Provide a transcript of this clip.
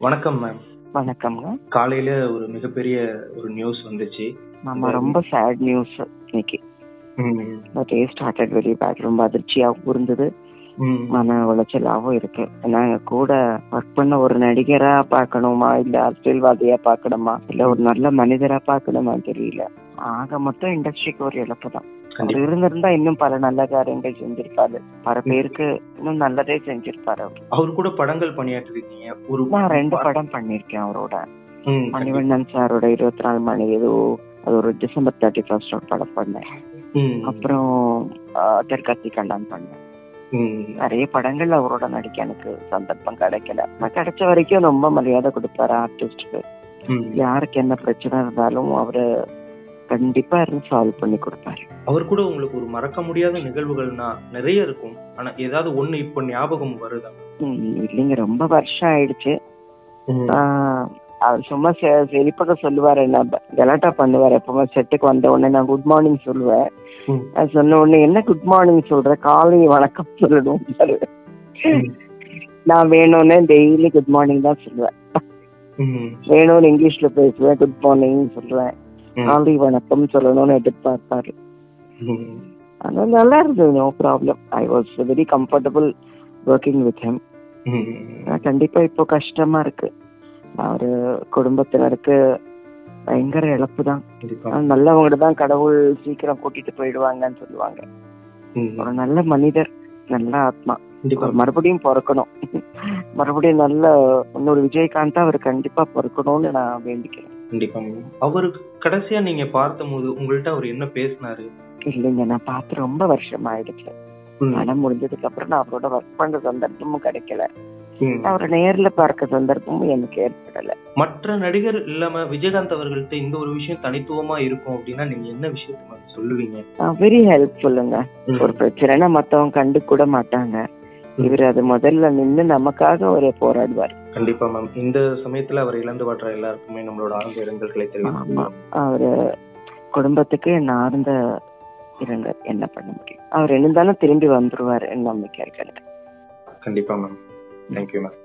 வணக்கம் மேம் வணக்கம்ங்க காலையில ஒரு மிகப்பெரிய ஒரு நியூஸ் வந்துச்சு. ஆமா ரொம்ப சேட் நியூஸ் இன்னைக்கு. ஸ்டார்டட் வெரி பேட் ரொம்ப அதிர்ச்சியாகவும் இருந்தது. மன உளைச்சலாகவும் இருக்கு. ஏன்னா கூட ஒர்க் பண்ண ஒரு நடிகரா பார்க்கணுமா? இல்ல அரசியல்வாதியா பார்க்கணுமா? இல்ல ஒரு நல்ல மனிதரா பார்க்கணுமா தெரியல. ஆக மொத்தம் இண்டஸ்ட்ரிக்கு ஒரு இழப்பு தான். அவர் இருந்திருந்தா இன்னும் பல நல்ல காரியங்கள் செஞ்சிருப்பாரு. பல பேருக்கு இன்னும் நல்லதே செஞ்சிருப்பாரு அவர். அவர் கூட படங்கள் பணியாற்றிருக்கீங்க. ஒரு நான் ரெண்டு படம் பண்ணிருக்கேன் அவரோட. மணிவண்ணன் சாரோட இருபத்தி நாலு மணி ஏதோ அது ஒரு டிசம்பர் தேர்ட்டி ஃபர்ஸ்ட் ஒரு படம் பண்ணேன். அப்புறம் தெற்காசி கண்டான் பண்ணேன். நிறைய படங்கள்ல அவரோட நடிக்க எனக்கு சந்தர்ப்பம் கிடைக்கல. நான் கிடைச்ச வரைக்கும் ரொம்ப மரியாதை கொடுப்பாரு ஆர்டிஸ்டுக்கு. யாருக்கு என்ன பிரச்சனை இருந்தாலும் அவரு கண்டிப்பா இருந்து சால்வ் பண்ணி கொடுப்பாரு. அவர் கூட உங்களுக்கு ஒரு மறக்க முடியாத நிகழ்வுகள்னா நிறைய இருக்கும். ஆனா ஏதாவது ஒண்ணு இப்ப ஞாபகம் வருதா? இல்லைங்க ரொம்ப வருஷம் ஆயிடுச்சு. அவர் சும்மா செழிப்பாக சொல்லுவாரு என்ன கலாட்டா பண்ணுவாரு எப்பவுமே செட்டுக்கு வந்த உடனே நான் குட் மார்னிங் சொல்லுவேன். சொன்ன உடனே என்ன குட் மார்னிங் சொல்ற? காலை வணக்கம் சொல்லணும் நான் வேணும்னே டெய்லி குட் மார்னிங் தான் சொல்லுவேன். வேணும்னு இங்கிலீஷ்ல பேசுவேன் குட் மார்னிங் சொல்லுவேன். காலை வணக்கம் சொல்லணும்னு எதிர்பார்ப்பாரு. ம், அது நல்லா இருந்தது no problem I was very comfortable working with him. கண்டிப்பா இப்போ கஷ்டமா இருக்கு. அவரு குடும்பத்தினருக்கு பயங்கர இழப்பு தான் கண்டிப்பா. ஆனா நல்லவங்க தான் கடவுள் சீக்கிரம் கூட்டிட்டு போயிடுவாங்கன்னு சொல்லுவாங்க. ம், ஒரு நல்ல மனிதர் நல்ல ஆத்மா. மறுபடியும் பிறக்கணும். மறுபடியும் நல்ல இன்னொரு விஜயகாந்தா அவர் கண்டிப்பா பிறக்கணும்னு நான் வேண்டிக்கிறேன். கண்டிப்பா அவருக்கு கடைசியா நீங்க பார்த்தபோது உங்கள்ட்ட அவர் என்ன பேசினாரு? இல்லைங்க நான் பார்த்து ரொம்ப வருஷம் ஆயிடுச்சு படம் முடிஞ்சதுக்கு அப்புறம் நான் அவரோட ஒர்க் பண்ற சந்தர்ப்பமும் கிடைக்கல. அவரை நேர்ல பார்க்க சந்தர்ப்பமும் எனக்கு ஏற்படல. மற்ற நடிகர் இல்லாம விஜயகாந்த் அவர்கள்ட்ட இந்த ஒரு விஷயம் தனித்துவமா இருக்கும் அப்படின்னா நீங்க என்ன விஷயத்த சொல்லுவீங்க? வெரி ஹெல்ப்ஃபுல்லுங்க ஒரு பிரச்சனைனா மத்தவங்க கண்டு கூட மாட்டாங்க. இவர் அது முதல்ல நின்னு நமக்காக ஒரு போராடுவார். கண்டிப்பா மேம். இந்த சமயத்துல அவர் இழந்து வாடுற எல்லாருக்குமே நம்மளோட ஆழ்ந்த இரங்கல்களை ஆமா. தெரிவிக்கிறோம் அவரு குடும்பத்துக்கு என்ன ஆர்ந்த இருங்க என்ன பண்ண முடியும்? அவர் எழுந்தாலும் திரும்பி வந்துருவாரு நம்பிக்கை இருக்கு கண்டிப்பா மேம் தேங்க்யூ மேம்